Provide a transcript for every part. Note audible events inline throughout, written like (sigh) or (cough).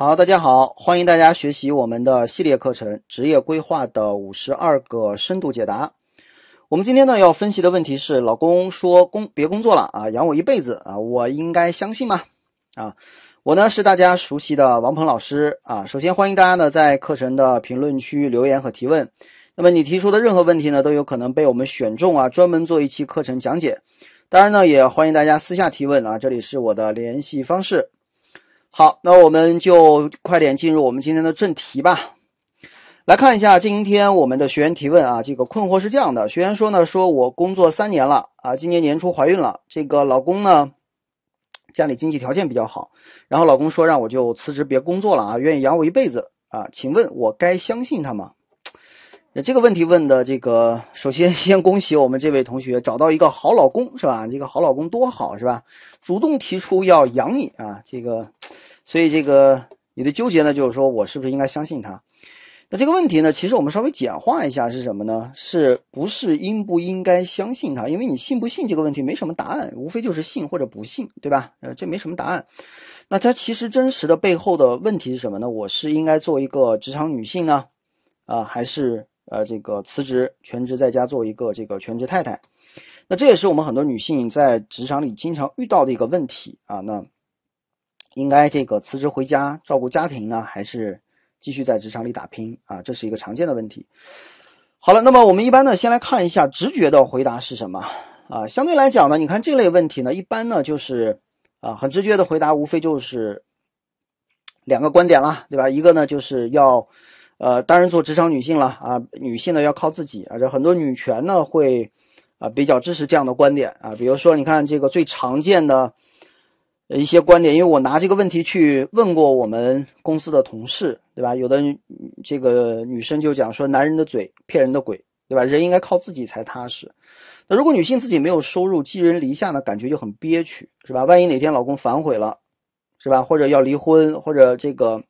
好，大家好，欢迎大家学习我们的系列课程《职业规划的五十二个深度解答》。我们今天呢要分析的问题是：老公说工别工作了啊，养我一辈子啊，我应该相信吗？啊，我呢是大家熟悉的王鹏老师啊。首先欢迎大家呢在课程的评论区留言和提问。那么你提出的任何问题呢，都有可能被我们选中啊，专门做一期课程讲解。当然呢，也欢迎大家私下提问啊，这里是我的联系方式。好，那我们就快点进入我们今天的正题吧。来看一下今天我们的学员提问啊，这个困惑是这样的：学员说呢，说我工作三年了啊，今年年初怀孕了，这个老公呢家里经济条件比较好，然后老公说让我就辞职别工作了啊，愿意养我一辈子啊，请问我该相信他吗？那这个问题问的这个，首先先恭喜我们这位同学找到一个好老公是吧？这个好老公多好是吧？主动提出要养你啊，这个，所以这个你的纠结呢，就是说我是不是应该相信他？那这个问题呢，其实我们稍微简化一下是什么呢？是不是应不应该相信他？因为你信不信这个问题没什么答案，无非就是信或者不信，对吧？呃，这没什么答案。那它其实真实的背后的问题是什么呢？我是应该做一个职场女性呢，啊，还是？呃，这个辞职全职在家做一个这个全职太太，那这也是我们很多女性在职场里经常遇到的一个问题啊。那应该这个辞职回家照顾家庭呢，还是继续在职场里打拼啊？这是一个常见的问题。好了，那么我们一般呢，先来看一下直觉的回答是什么啊？相对来讲呢，你看这类问题呢，一般呢就是啊，很直觉的回答，无非就是两个观点啦，对吧？一个呢就是要。呃，当然做职场女性了啊，女性呢要靠自己啊，这很多女权呢会啊比较支持这样的观点啊，比如说你看这个最常见的一些观点，因为我拿这个问题去问过我们公司的同事，对吧？有的这个女生就讲说，男人的嘴骗人的鬼，对吧？人应该靠自己才踏实。那如果女性自己没有收入，寄人篱下呢，感觉就很憋屈，是吧？万一哪天老公反悔了，是吧？或者要离婚，或者这个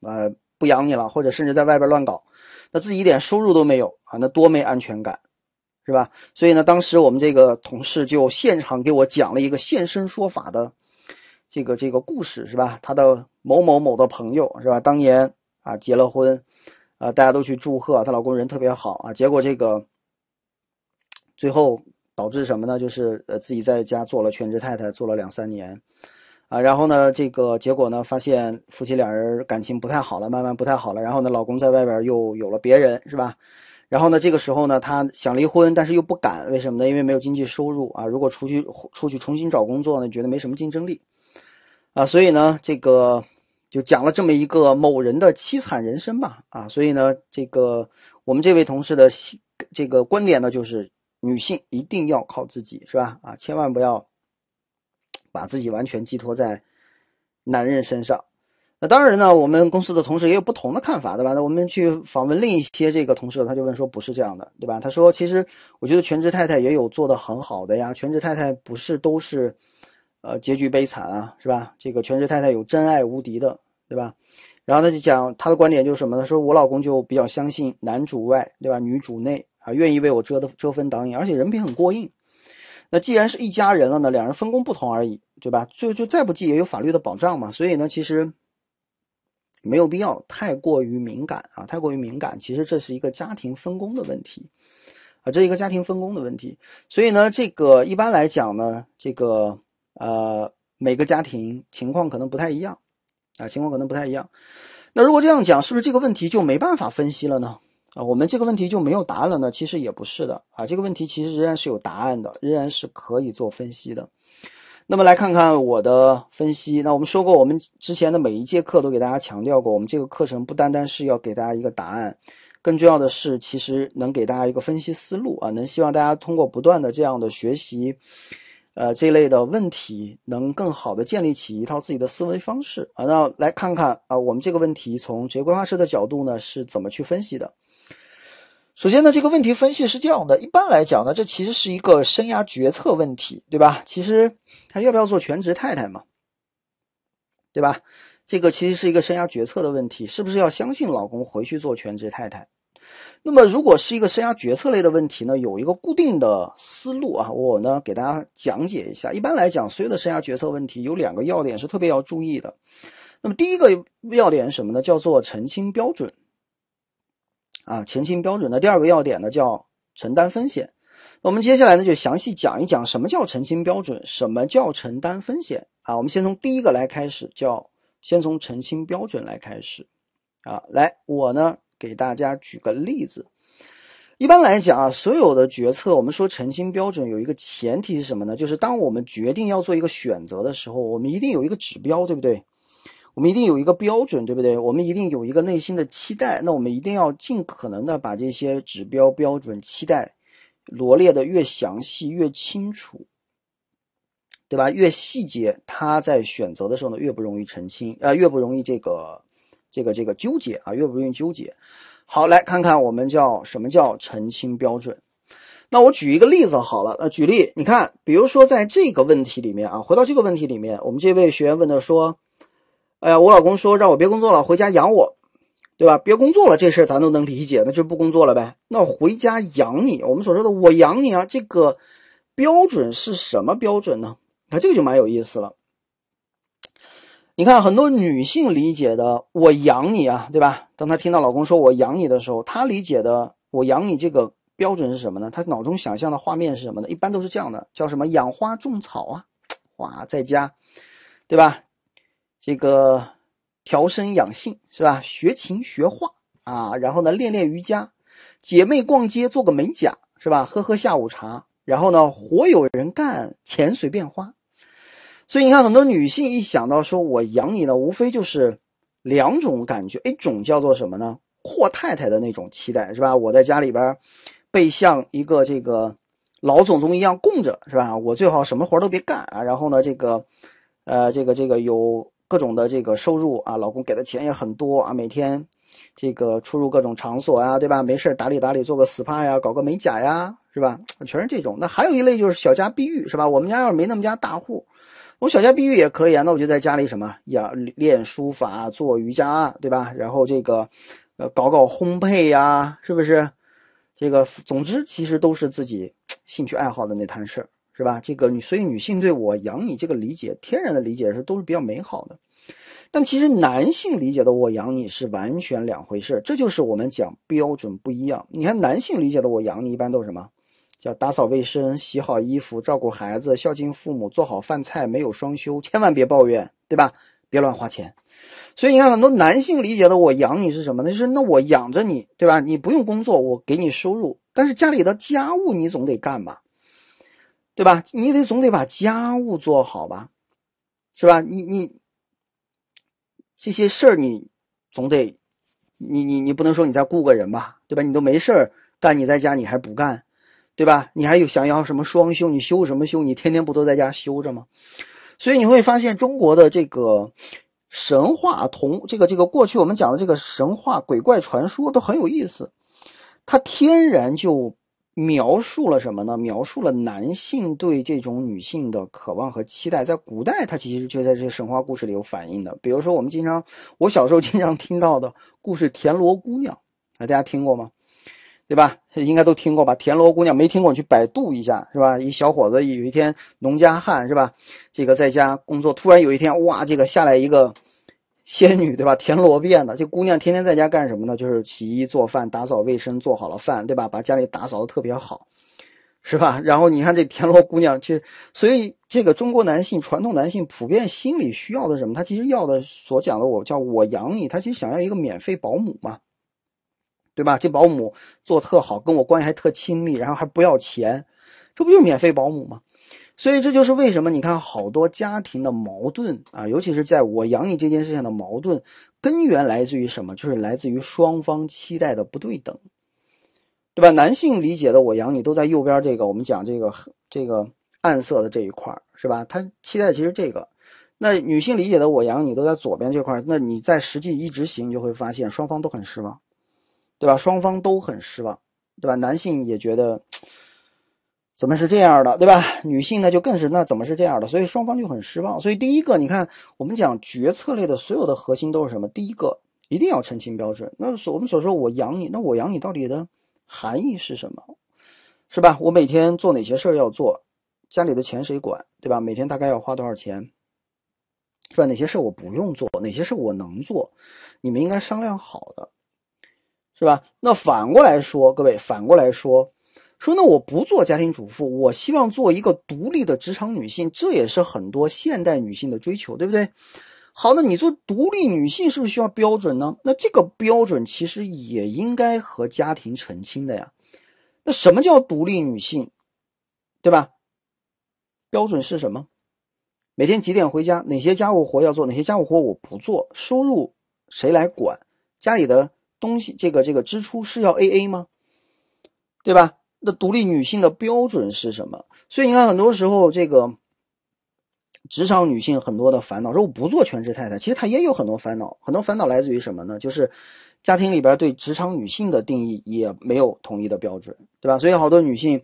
呃。不养你了，或者甚至在外边乱搞，那自己一点收入都没有啊，那多没安全感，是吧？所以呢，当时我们这个同事就现场给我讲了一个现身说法的这个这个故事，是吧？他的某某某的朋友，是吧？当年啊结了婚啊，大家都去祝贺，她老公人特别好啊，结果这个最后导致什么呢？就是呃自己在家做了全职太太，做了两三年。啊，然后呢，这个结果呢，发现夫妻两人感情不太好了，慢慢不太好了。然后呢，老公在外边又有了别人，是吧？然后呢，这个时候呢，她想离婚，但是又不敢，为什么呢？因为没有经济收入啊。如果出去出去重新找工作呢，觉得没什么竞争力啊。所以呢，这个就讲了这么一个某人的凄惨人生吧。啊，所以呢，这个我们这位同事的这个观点呢，就是女性一定要靠自己，是吧？啊，千万不要。把自己完全寄托在男人身上，那当然呢，我们公司的同事也有不同的看法，对吧？那我们去访问另一些这个同事，他就问说不是这样的，对吧？他说其实我觉得全职太太也有做的很好的呀，全职太太不是都是呃结局悲惨啊，是吧？这个全职太太有真爱无敌的，对吧？然后他就讲他的观点就是什么呢？说我老公就比较相信男主外，对吧？女主内啊，愿意为我遮的遮风挡雨，而且人品很过硬。那既然是一家人了呢，两人分工不同而已，对吧？就就再不济也有法律的保障嘛。所以呢，其实没有必要太过于敏感啊，太过于敏感。其实这是一个家庭分工的问题啊，这一个家庭分工的问题。所以呢，这个一般来讲呢，这个呃每个家庭情况可能不太一样啊，情况可能不太一样。那如果这样讲，是不是这个问题就没办法分析了呢？啊，我们这个问题就没有答案了呢？其实也不是的啊，这个问题其实仍然是有答案的，仍然是可以做分析的。那么来看看我的分析。那我们说过，我们之前的每一节课都给大家强调过，我们这个课程不单单是要给大家一个答案，更重要的是，其实能给大家一个分析思路啊，能希望大家通过不断的这样的学习，呃，这类的问题，能更好的建立起一套自己的思维方式啊。那来看看啊，我们这个问题从职业规划师的角度呢，是怎么去分析的？首先呢，这个问题分析是这样的，一般来讲呢，这其实是一个生涯决策问题，对吧？其实他要不要做全职太太嘛，对吧？这个其实是一个生涯决策的问题，是不是要相信老公回去做全职太太？那么如果是一个生涯决策类的问题呢，有一个固定的思路啊，我呢给大家讲解一下。一般来讲，所有的生涯决策问题有两个要点是特别要注意的那么第一个要点是什么呢？叫做澄清标准啊，澄清标准的第二个要点呢叫承担风险。那我们接下来呢就详细讲一讲什么叫澄清标准，什么叫承担风险啊。我们先从第一个来开始，叫先从澄清标准来开始啊。来，我呢给大家举个例子。一般来讲啊，所有的决策，我们说澄清标准有一个前提是什么呢？就是当我们决定要做一个选择的时候，我们一定有一个指标，对不对？我们一定有一个标准，对不对？我们一定有一个内心的期待，那我们一定要尽可能的把这些指标、标准、期待罗列的越详细、越清楚，对吧？越细节，他在选择的时候呢，越不容易澄清，呃，越不容易这个、这个、这个纠结啊，越不容易纠结。好，来看看我们叫什么叫澄清标准。那我举一个例子好了，呃，举例，你看，比如说在这个问题里面啊，回到这个问题里面，我们这位学员问的说。哎呀，我老公说让我别工作了，回家养我，对吧？别工作了，这事儿咱都能理解，那就不工作了呗。那回家养你，我们所说的我养你啊，这个标准是什么标准呢？那这个就蛮有意思了。你看，很多女性理解的我养你啊，对吧？当她听到老公说我养你的时候，她理解的我养你这个标准是什么呢？她脑中想象的画面是什么呢？一般都是这样的，叫什么养花种草啊，哇，在家，对吧？这个调身养性是吧？学琴学画啊，然后呢练练瑜伽，姐妹逛街做个美甲是吧？喝喝下午茶，然后呢活有人干，钱随便花。所以你看，很多女性一想到说我养你呢，无非就是两种感觉，一种叫做什么呢？阔太太的那种期待是吧？我在家里边被像一个这个老祖宗一样供着是吧？我最好什么活都别干啊，然后呢这个呃这个这个有。各种的这个收入啊，老公给的钱也很多啊，每天这个出入各种场所啊，对吧？没事打理打理，做个 SPA 呀，搞个美甲呀，是吧？全是这种。那还有一类就是小家碧玉，是吧？我们家要是没那么家大户，我小家碧玉也可以啊。那我就在家里什么呀，练书法，做瑜伽，对吧？然后这个呃，搞搞烘焙呀，是不是？这个总之其实都是自己兴趣爱好的那摊事儿。是吧？这个女，所以女性对我养你这个理解，天然的理解是都是比较美好的。但其实男性理解的我养你是完全两回事，这就是我们讲标准不一样。你看男性理解的我养你一般都是什么？叫打扫卫生、洗好衣服、照顾孩子、孝敬父母、做好饭菜，没有双休，千万别抱怨，对吧？别乱花钱。所以你看很多男性理解的我养你是什么呢？就是那我养着你，对吧？你不用工作，我给你收入，但是家里的家务你总得干吧？对吧？你得总得把家务做好吧，是吧？你你这些事儿你总得，你你你不能说你再雇个人吧，对吧？你都没事儿干，你在家你还不干，对吧？你还有想要什么双休？你休什么休？你天天不都在家休着吗？所以你会发现中国的这个神话同这个这个过去我们讲的这个神话鬼怪传说都很有意思，它天然就。描述了什么呢？描述了男性对这种女性的渴望和期待，在古代，它其实就在这些神话故事里有反映的。比如说，我们经常，我小时候经常听到的故事《田螺姑娘》，啊，大家听过吗？对吧？应该都听过吧？田螺姑娘没听过，你去百度一下，是吧？一小伙子有一天农家汉，是吧？这个在家工作，突然有一天，哇，这个下来一个。仙女对吧？田螺变的，这姑娘天天在家干什么呢？就是洗衣做饭、打扫卫生，做好了饭，对吧？把家里打扫的特别好，是吧？然后你看这田螺姑娘，其实所以这个中国男性传统男性普遍心里需要的什么？他其实要的所讲的我叫我养你，他其实想要一个免费保姆嘛，对吧？这保姆做特好，跟我关系还特亲密，然后还不要钱，这不就免费保姆吗？所以这就是为什么你看好多家庭的矛盾啊，尤其是在我养你这件事情的矛盾，根源来自于什么？就是来自于双方期待的不对等，对吧？男性理解的我养你都在右边这个，我们讲这个这个暗色的这一块是吧？他期待其实这个，那女性理解的我养你都在左边这块，那你在实际一执行就会发现双方都很失望，对吧？双方都很失望，对吧？男性也觉得。怎么是这样的，对吧？女性呢就更是那怎么是这样的？所以双方就很失望。所以第一个，你看我们讲决策类的所有的核心都是什么？第一个一定要澄清标准。那所我们所说我养你，那我养你到底的含义是什么？是吧？我每天做哪些事儿要做？家里的钱谁管？对吧？每天大概要花多少钱？是吧？哪些事我不用做，哪些事我能做，你们应该商量好的，是吧？那反过来说，各位反过来说，说那我不做家庭主妇，我希望做一个独立的职场女性，这也是很多现代女性的追求，对不对？好，那你做独立女性是不是需要标准呢？那这个标准其实也应该和家庭澄清的呀。那什么叫独立女性，对吧？标准是什么？每天几点回家？哪些家务活要做？哪些家务活我不做？收入谁来管？家里的东西，这个这个支出是要 A A 吗？对吧？那独立女性的标准是什么？所以你看，很多时候这个。职场女性很多的烦恼，说我不做全职太太，其实她也有很多烦恼，很多烦恼来自于什么呢？就是家庭里边对职场女性的定义也没有统一的标准，对吧？所以好多女性。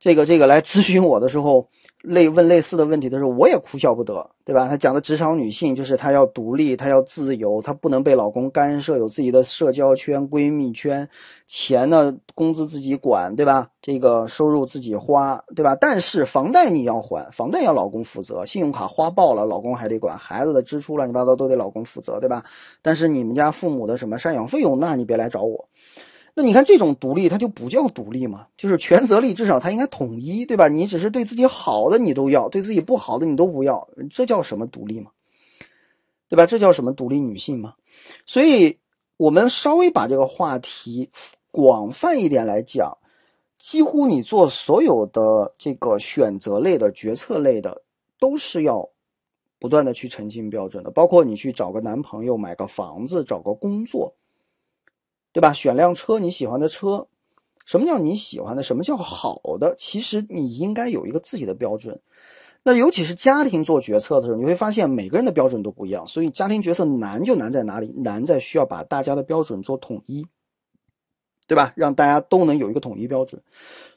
这个这个来咨询我的时候，类问类似的问题的时候，我也哭笑不得，对吧？他讲的职场女性就是她要独立，她要自由，她不能被老公干涉，有自己的社交圈、闺蜜圈，钱呢工资自己管，对吧？这个收入自己花，对吧？但是房贷你要还，房贷要老公负责，信用卡花爆了，老公还得管，孩子的支出乱七八糟都得老公负责，对吧？但是你们家父母的什么赡养费用，那你别来找我。那你看这种独立，它就不叫独立嘛，就是权责力至少它应该统一，对吧？你只是对自己好的你都要，对自己不好的你都不要，这叫什么独立嘛？对吧？这叫什么独立女性嘛？所以我们稍微把这个话题广泛一点来讲，几乎你做所有的这个选择类的决策类的，都是要不断的去澄清标准的，包括你去找个男朋友、买个房子、找个工作。对吧？选辆车，你喜欢的车，什么叫你喜欢的？什么叫好的？其实你应该有一个自己的标准。那尤其是家庭做决策的时候，你会发现每个人的标准都不一样。所以家庭决策难就难在哪里？难在需要把大家的标准做统一，对吧？让大家都能有一个统一标准。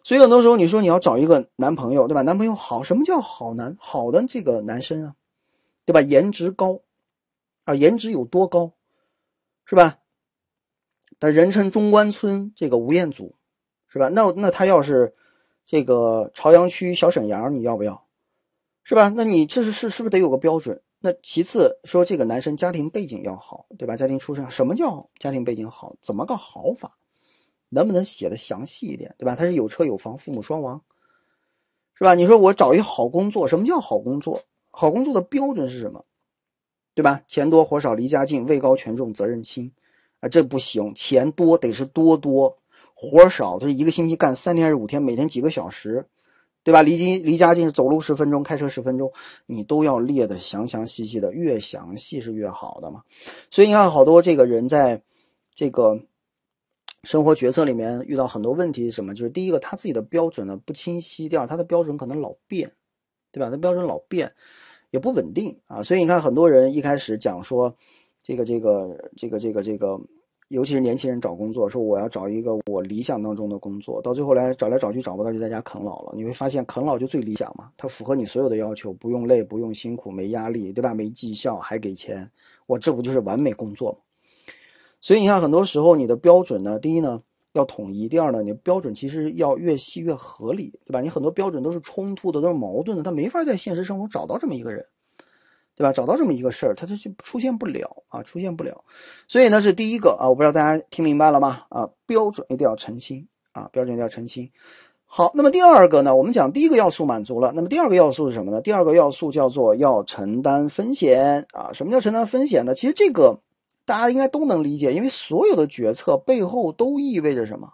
所以很多时候你说你要找一个男朋友，对吧？男朋友好，什么叫好男？好的这个男生啊，对吧？颜值高啊，颜值有多高，是吧？那人称中关村这个吴彦祖，是吧？那那他要是这个朝阳区小沈阳，你要不要？是吧？那你这是是是不是得有个标准？那其次说这个男生家庭背景要好，对吧？家庭出身，什么叫家庭背景好？怎么个好法？能不能写的详细一点，对吧？他是有车有房，父母双亡，是吧？你说我找一好工作，什么叫好工作？好工作的标准是什么？对吧？钱多活少，离家近，位高权重，责任轻。啊，这不行，钱多得是多多，活少，就是一个星期干三天还是五天，每天几个小时，对吧？离近离家近走路十分钟，开车十分钟，你都要列的详详细细的，越详细是越好的嘛。所以你看，好多这个人在这个生活决策里面遇到很多问题，什么？就是第一个，他自己的标准呢不清晰；第二，他的标准可能老变，对吧？他标准老变，也不稳定啊。所以你看，很多人一开始讲说。这个这个这个这个这个，尤其是年轻人找工作，说我要找一个我理想当中的工作，到最后来找来找去找不到，就在家啃老了。你会发现啃老就最理想嘛，它符合你所有的要求，不用累，不用辛苦，没压力，对吧？没绩效还给钱，我这不就是完美工作吗？所以你看，很多时候你的标准呢，第一呢要统一，第二呢，你的标准其实要越细越合理，对吧？你很多标准都是冲突的，都是矛盾的，他没法在现实生活找到这么一个人。对吧？找到这么一个事儿，它就就出现不了啊，出现不了。所以呢，是第一个啊，我不知道大家听明白了吗？啊，标准一定要澄清啊，标准一定要澄清。好，那么第二个呢，我们讲第一个要素满足了，那么第二个要素是什么呢？第二个要素叫做要承担风险啊。什么叫承担风险呢？其实这个大家应该都能理解，因为所有的决策背后都意味着什么？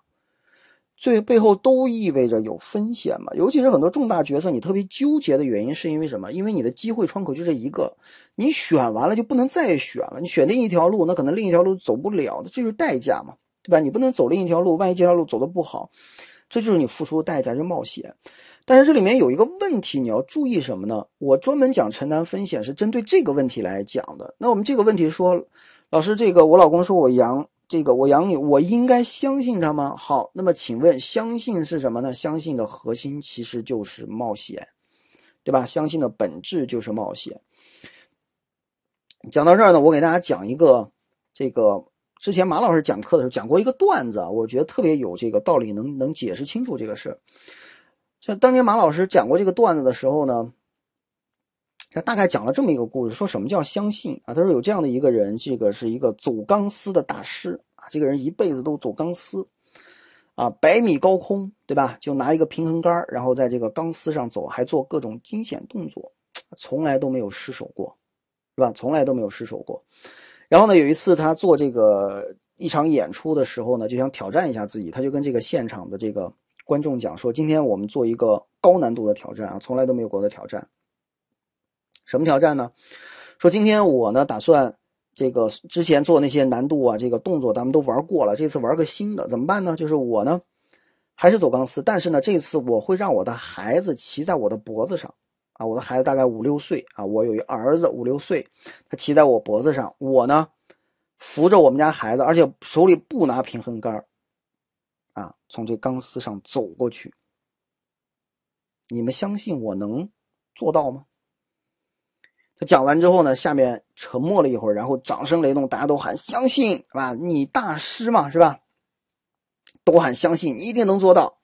最背后都意味着有风险嘛，尤其是很多重大决策，你特别纠结的原因是因为什么？因为你的机会窗口就这一个，你选完了就不能再选了。你选定一条路，那可能另一条路走不了，这就是代价嘛，对吧？你不能走另一条路，万一这条路走的不好，这就是你付出的代价，就冒险。但是这里面有一个问题，你要注意什么呢？我专门讲承担风险是针对这个问题来讲的。那我们这个问题说，老师，这个我老公说我阳。这个我养你，我应该相信他吗？好，那么请问，相信是什么呢？相信的核心其实就是冒险，对吧？相信的本质就是冒险。讲到这儿呢，我给大家讲一个这个之前马老师讲课的时候讲过一个段子，我觉得特别有这个道理，能能解释清楚这个事。像当年马老师讲过这个段子的时候呢，他大概讲了这么一个故事，说什么叫相信啊？他说有这样的一个人，这个是一个走钢丝的大师啊，这个人一辈子都走钢丝啊，百米高空，对吧？就拿一个平衡杆，然后在这个钢丝上走，还做各种惊险动作，从来都没有失手过，是吧？从来都没有失手过。然后呢，有一次他做这个一场演出的时候呢，就想挑战一下自己，他就跟这个现场的这个观众讲说：“今天我们做一个高难度的挑战啊，从来都没有过的挑战。”什么挑战呢？说今天我呢打算这个之前做那些难度啊，这个动作咱们都玩过了，这次玩个新的，怎么办呢？就是我呢还是走钢丝，但是呢这次我会让我的孩子骑在我的脖子上啊，我的孩子大概五六岁啊，我有一儿子五六岁，他骑在我脖子上，我呢扶着我们家孩子，而且手里不拿平衡杆啊，从这钢丝上走过去，你们相信我能做到吗？他讲完之后呢，下面沉默了一会儿，然后掌声雷动，大家都喊相信，是吧？你大师嘛，是吧？都喊相信，你一定能做到。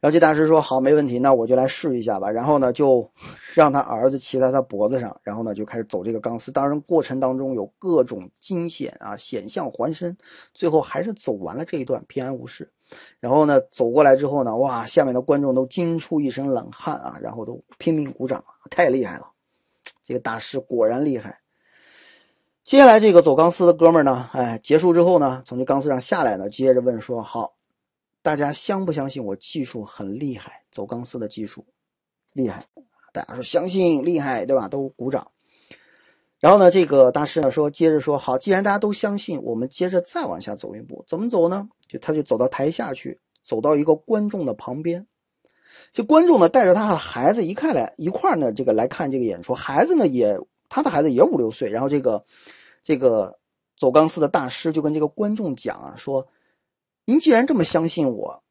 然后这大师说好，没问题，那我就来试一下吧。然后呢，就 (laughs) 让他儿子骑在他脖子上，然后呢就开始走这个钢丝。当然过程当中有各种惊险啊，险象环生，最后还是走完了这一段，平安无事。然后呢走过来之后呢，哇，下面的观众都惊出一身冷汗啊，然后都拼命鼓掌，太厉害了。这个大师果然厉害。接下来这个走钢丝的哥们呢，哎，结束之后呢，从这钢丝上下来呢，接着问说：“好，大家相不相信我技术很厉害？走钢丝的技术厉害？”大家说相信厉害，对吧？都鼓掌。然后呢，这个大师呢说，接着说：“好，既然大家都相信，我们接着再往下走一步，怎么走呢？就他就走到台下去，走到一个观众的旁边。”这观众呢，带着他的孩子一块来一块呢，这个来看这个演出。孩子呢，也他的孩子也五六岁。然后这个这个走钢丝的大师就跟这个观众讲啊，说：“您既然这么相信我，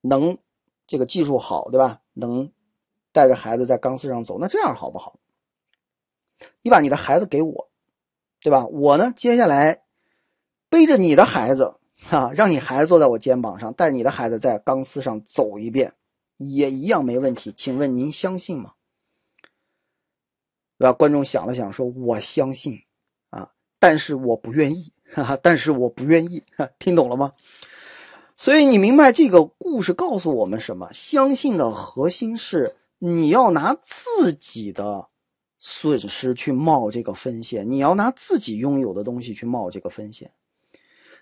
能这个技术好，对吧？能带着孩子在钢丝上走，那这样好不好？你把你的孩子给我，对吧？我呢，接下来背着你的孩子啊，让你孩子坐在我肩膀上，带着你的孩子在钢丝上走一遍。”也一样没问题，请问您相信吗？对吧？观众想了想说：“我相信啊，但是我不愿意，哈哈，但是我不愿意，听懂了吗？”所以你明白这个故事告诉我们什么？相信的核心是你要拿自己的损失去冒这个风险，你要拿自己拥有的东西去冒这个风险。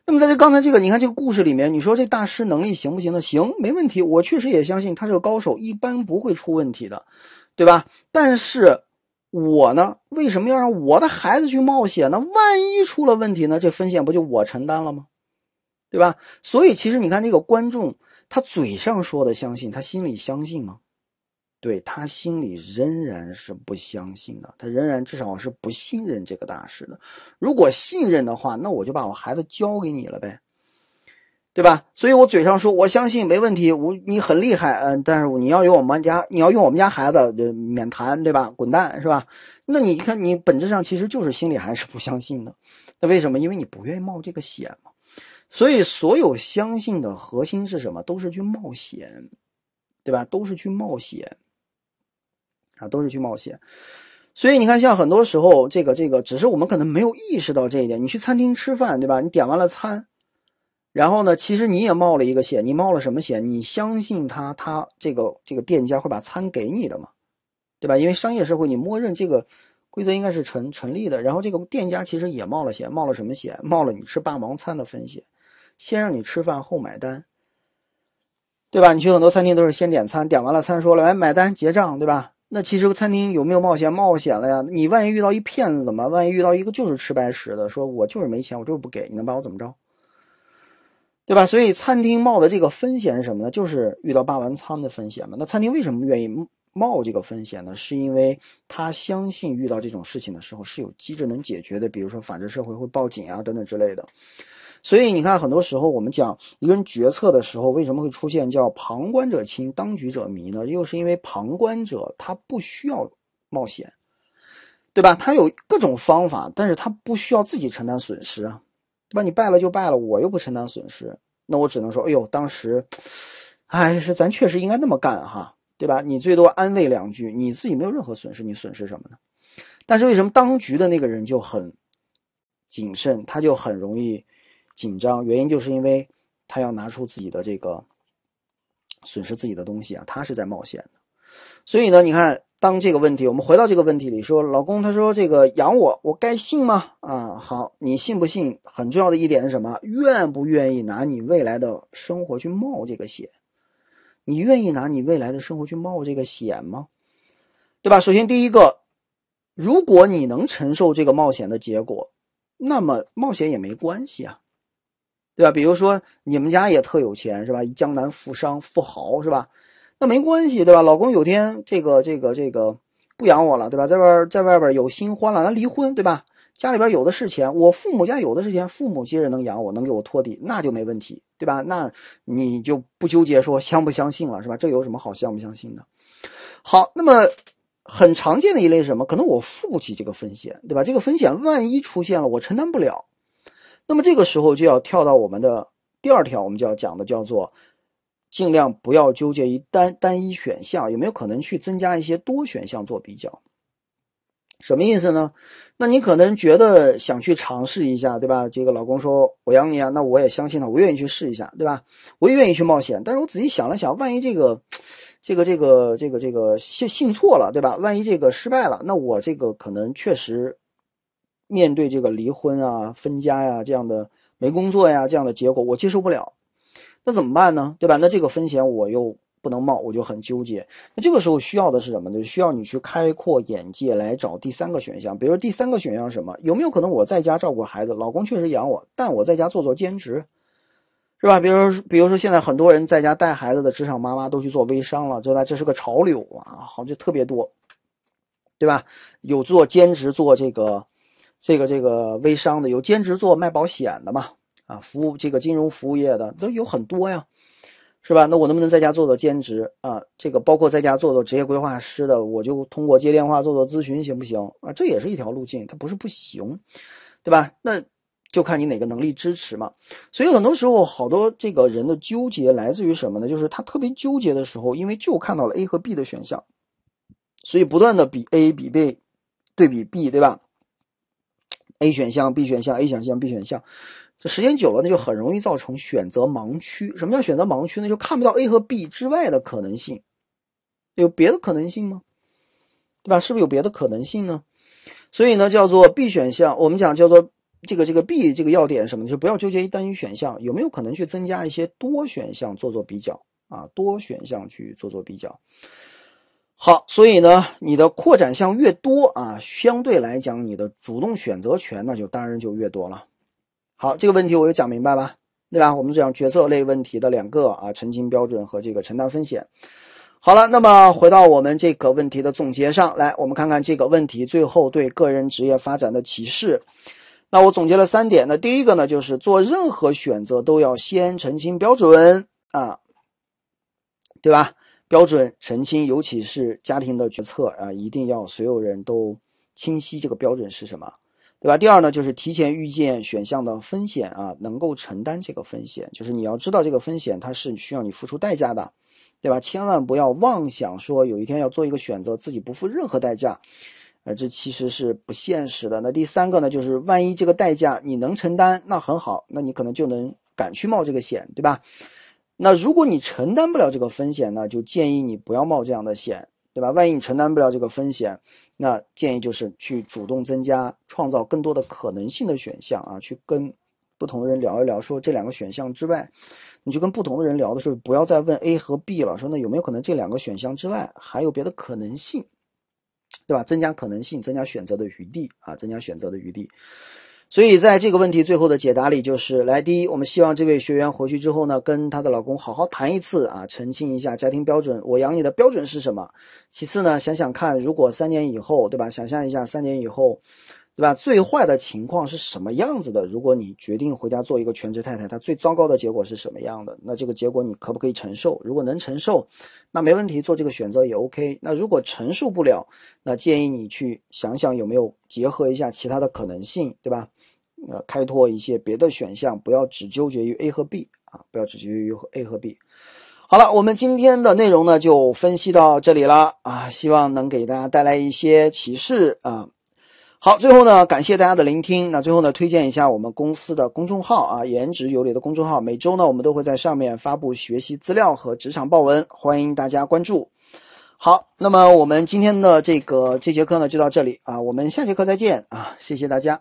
那么在这刚才这个，你看这个故事里面，你说这大师能力行不行呢？行，没问题。我确实也相信他是个高手，一般不会出问题的，对吧？但是我呢，为什么要让我的孩子去冒险呢？万一出了问题呢？这风险不就我承担了吗？对吧？所以其实你看这个观众，他嘴上说的相信，他心里相信吗？对他心里仍然是不相信的，他仍然至少是不信任这个大师的。如果信任的话，那我就把我孩子交给你了呗，对吧？所以我嘴上说我相信没问题，我你很厉害，嗯，但是你要用我们家，你要用我们家孩子，免谈，对吧？滚蛋，是吧？那你看，你本质上其实就是心里还是不相信的。那为什么？因为你不愿意冒这个险嘛。所以所有相信的核心是什么？都是去冒险，对吧？都是去冒险。都是去冒险，所以你看，像很多时候，这个这个，只是我们可能没有意识到这一点。你去餐厅吃饭，对吧？你点完了餐，然后呢，其实你也冒了一个险。你冒了什么险？你相信他，他这个这个店家会把餐给你的嘛？对吧？因为商业社会，你默认这个规则应该是成成立的。然后这个店家其实也冒了险，冒了什么险？冒了你吃霸王餐的风险，先让你吃饭后买单，对吧？你去很多餐厅都是先点餐，点完了餐说了，来买单结账，对吧？那其实餐厅有没有冒险？冒险了呀！你万一遇到一骗子怎么？万一遇到一个就是吃白食的，说我就是没钱，我就是不给，你能把我怎么着？对吧？所以餐厅冒的这个风险是什么呢？就是遇到霸王餐的风险嘛。那餐厅为什么愿意冒这个风险呢？是因为他相信遇到这种事情的时候是有机制能解决的，比如说法治社会会报警啊等等之类的。所以你看，很多时候我们讲一个人决策的时候，为什么会出现叫旁观者清，当局者迷呢？又是因为旁观者他不需要冒险，对吧？他有各种方法，但是他不需要自己承担损失啊，对吧？你败了就败了，我又不承担损失，那我只能说，哎呦，当时，哎，是咱确实应该那么干哈，对吧？你最多安慰两句，你自己没有任何损失，你损失什么呢？但是为什么当局的那个人就很谨慎，他就很容易紧张？原因就是因为他要拿出自己的这个损失自己的东西啊，他是在冒险的。所以呢，你看，当这个问题，我们回到这个问题里说，老公他说这个养我，我该信吗？啊，好，你信不信？很重要的一点是什么？愿不愿意拿你未来的生活去冒这个险？你愿意拿你未来的生活去冒这个险吗？对吧？首先第一个，如果你能承受这个冒险的结果，那么冒险也没关系啊，对吧？比如说你们家也特有钱是吧？江南富商富豪是吧？那没关系，对吧？老公有天这个这个这个不养我了，对吧？在外在外边有新欢了，那离婚，对吧？家里边有的是钱，我父母家有的是钱，父母接着能养我，能给我托底，那就没问题，对吧？那你就不纠结说相不相信了，是吧？这有什么好相不相信的？好，那么很常见的一类是什么？可能我付不起这个风险，对吧？这个风险万一出现了，我承担不了，那么这个时候就要跳到我们的第二条，我们就要讲的叫做。尽量不要纠结于单单一选项，有没有可能去增加一些多选项做比较？什么意思呢？那你可能觉得想去尝试一下，对吧？这个老公说我养你啊，那我也相信他，我愿意去试一下，对吧？我也愿意去冒险。但是我仔细想了想，万一这个这个这个这个这个信信错了，对吧？万一这个失败了，那我这个可能确实面对这个离婚啊、分家呀这样的没工作呀这样的结果，我接受不了。那怎么办呢？对吧？那这个风险我又不能冒，我就很纠结。那这个时候需要的是什么呢？需要你去开阔眼界，来找第三个选项。比如第三个选项是什么？有没有可能我在家照顾孩子，老公确实养我，但我在家做做兼职，是吧？比如，比如说现在很多人在家带孩子的职场妈妈都去做微商了，对吧？这是个潮流啊，好就特别多，对吧？有做兼职做这个这个这个微商的，有兼职做卖保险的嘛？啊，服务这个金融服务业的都有很多呀，是吧？那我能不能在家做做兼职啊？这个包括在家做做职业规划师的，我就通过接电话做做咨询行不行啊？这也是一条路径，它不是不行，对吧？那就看你哪个能力支持嘛。所以很多时候，好多这个人的纠结来自于什么呢？就是他特别纠结的时候，因为就看到了 A 和 B 的选项，所以不断的比 A 比 B 对比 B，对吧？A 选项、B 选项、A 选项、B 选项。这时间久了，那就很容易造成选择盲区。什么叫选择盲区呢？就看不到 A 和 B 之外的可能性。有别的可能性吗？对吧？是不是有别的可能性呢？所以呢，叫做 B 选项。我们讲叫做这个这个 B 这个要点什么？就不要纠结于单一选项，有没有可能去增加一些多选项做做比较啊？多选项去做做比较。好，所以呢，你的扩展项越多啊，相对来讲，你的主动选择权那就当然就越多了。好，这个问题我有讲明白吧？对吧？我们讲决策类问题的两个啊，澄清标准和这个承担风险。好了，那么回到我们这个问题的总结上来，我们看看这个问题最后对个人职业发展的启示。那我总结了三点，那第一个呢，就是做任何选择都要先澄清标准啊，对吧？标准澄清，尤其是家庭的决策啊，一定要所有人都清晰这个标准是什么。对吧？第二呢，就是提前预见选项的风险啊，能够承担这个风险，就是你要知道这个风险它是需要你付出代价的，对吧？千万不要妄想说有一天要做一个选择，自己不付任何代价，呃，这其实是不现实的。那第三个呢，就是万一这个代价你能承担，那很好，那你可能就能敢去冒这个险，对吧？那如果你承担不了这个风险呢，就建议你不要冒这样的险。对吧？万一你承担不了这个风险，那建议就是去主动增加、创造更多的可能性的选项啊，去跟不同的人聊一聊，说这两个选项之外，你就跟不同的人聊的时候，不要再问 A 和 B 了，说那有没有可能这两个选项之外还有别的可能性，对吧？增加可能性，增加选择的余地啊，增加选择的余地。所以在这个问题最后的解答里，就是来第一，我们希望这位学员回去之后呢，跟她的老公好好谈一次啊，澄清一下家庭标准，我养你的标准是什么。其次呢，想想看，如果三年以后，对吧？想象一下三年以后。对吧？最坏的情况是什么样子的？如果你决定回家做一个全职太太，她最糟糕的结果是什么样的？那这个结果你可不可以承受？如果能承受，那没问题，做这个选择也 OK。那如果承受不了，那建议你去想想有没有结合一下其他的可能性，对吧？呃，开拓一些别的选项，不要只纠结于 A 和 B 啊，不要只纠结于 A 和 B。好了，我们今天的内容呢就分析到这里了啊，希望能给大家带来一些启示啊。好，最后呢，感谢大家的聆听。那最后呢，推荐一下我们公司的公众号啊，颜值有礼的公众号。每周呢，我们都会在上面发布学习资料和职场报文，欢迎大家关注。好，那么我们今天的这个这节课呢就到这里啊，我们下节课再见啊，谢谢大家。